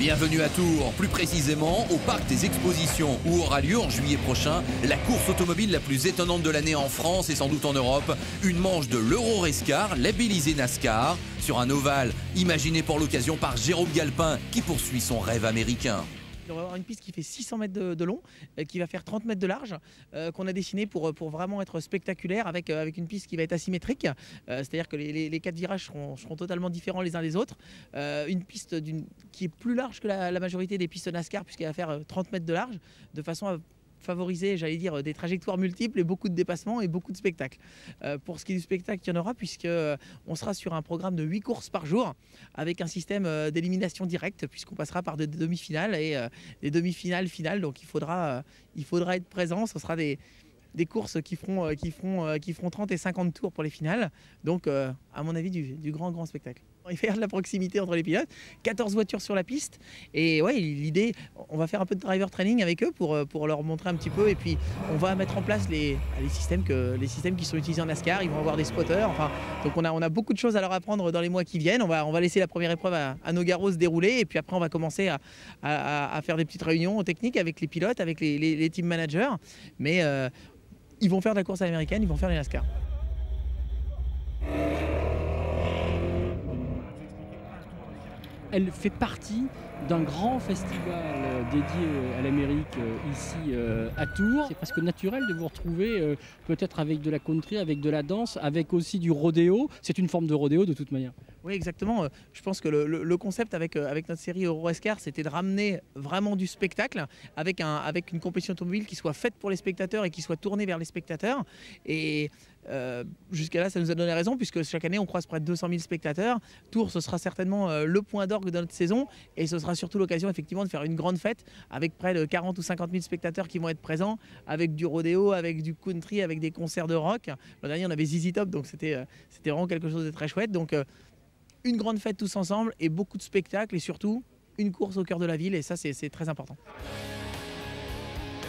Bienvenue à Tours, plus précisément au parc des expositions où aura lieu en juillet prochain la course automobile la plus étonnante de l'année en France et sans doute en Europe, une manche de l'Euro-Rescar labellisée NASCAR sur un ovale imaginé pour l'occasion par Jérôme Galpin qui poursuit son rêve américain. On va avoir une piste qui fait 600 mètres de, long, euh, qui va faire 30 mètres de large, euh, qu'on a dessiné pour, pour vraiment être spectaculaire avec, euh, une piste qui va être asymétrique. C'est-à-dire que les, quatre virages seront, seront, totalement différents les uns des autres. une piste qui est plus large que la, la majorité des pistes NASCAR, puisqu'elle va faire 30 mètres de large, de façon à favoriser, j'allais dire, des trajectoires multiples et beaucoup de dépassements et beaucoup de spectacles. Euh, pour ce qui est du spectacle, il y en aura puisque euh, on sera sur un programme de 8 courses par jour avec un système euh, d'élimination directe puisqu'on passera par des demi-finales et des demi-finales finales. Donc il faudra, être présent. Ce sera des, courses qui feront, qui, feront, qui feront 30 et 50 tours pour les finales. Donc à mon avis, du, du grand, grand spectacle. Il va y avoir de la proximité entre les pilotes, 14 voitures sur la piste. Et ouais, l'idée, on va faire un peu de driver training avec eux pour, euh, leur montrer un petit peu. Et puis, on va mettre en place les, les, systèmes, qui sont utilisés en NASCAR. Ils vont avoir des spotters. Enfin, donc, on a, beaucoup de choses à leur apprendre dans les mois qui viennent. On va, laisser la première épreuve à, à Nogaro se dérouler. Et puis après, on va commencer à, faire des petites réunions techniques avec les pilotes, avec les, les, team managers. Mais euh, ils vont faire de la course américaine, ils vont faire les NASCAR. Elle fait partie d'un grand festival euh, dédié à l'Amérique euh, ici euh, à Tours. C'est presque naturel de vous retrouver peut-être avec de la country, avec de la danse, avec aussi du rodéo. C'est une forme de rodéo de toute manière. Oui, exactement. Je pense que le, concept avec, avec notre série Euroescar, c'était de ramener vraiment du spectacle avec, un, avec une compétition automobile qui soit faite pour les spectateurs et qui soit tournée vers les spectateurs. Et euh, jusqu'à là, ça nous a donné raison, puisque chaque année, on croise près de 200 000 spectateurs. Tours, ce sera certainement euh, le point d'orgue de notre saison, et ce sera surtout l'occasion, effectivement, de faire une grande fête avec près de 40 ou 50 000 spectateurs qui vont être présents, avec du rodéo, avec du country, avec des concerts de rock. L'an dernier, on avait ZZ Top, donc c'était euh, c'était vraiment quelque chose de très chouette. Donc, une grande fête tous ensemble, et beaucoup de spectacles, et surtout, une course au cœur de la ville, et ça, c'est très important.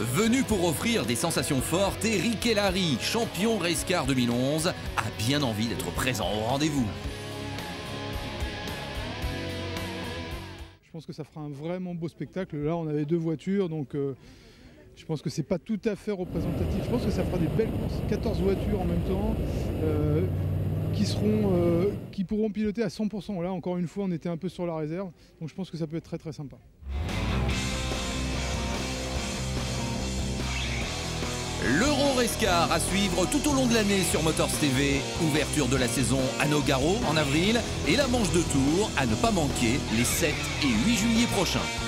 Venu pour offrir des sensations fortes, Eric Larry, champion Racecar 2011, a bien envie d'être présent au rendez-vous. Je pense que ça fera un vraiment beau spectacle. Là, on avait deux voitures, donc euh, je pense que c'est pas tout à fait représentatif. Je pense que ça fera des belles courses, 14 voitures en même temps. Euh, qui, seront, euh, qui pourront piloter à 100%. Là, encore une fois, on était un peu sur la réserve, donc je pense que ça peut être très très sympa. L'Euro Rescar à suivre tout au long de l'année sur Motors TV. Ouverture de la saison à Nogaro en avril et la manche de tour à ne pas manquer les 7 et 8 juillet prochains.